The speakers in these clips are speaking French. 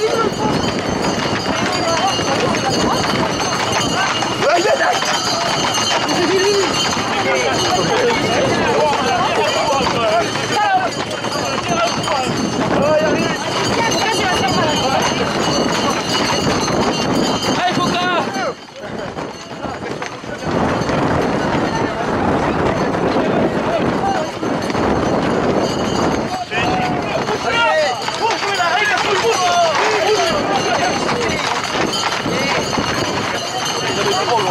Hallelujah. Articule,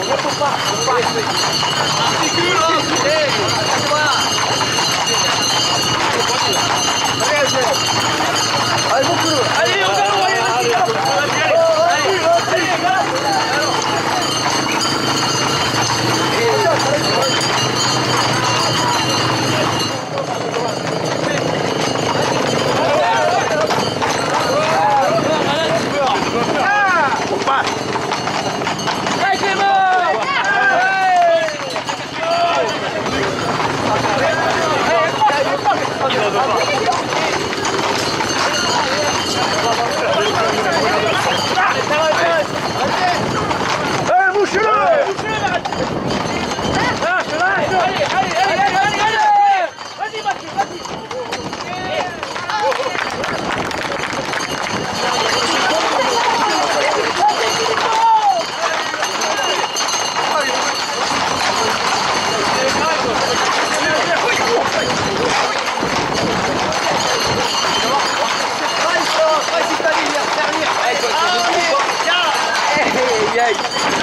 Hey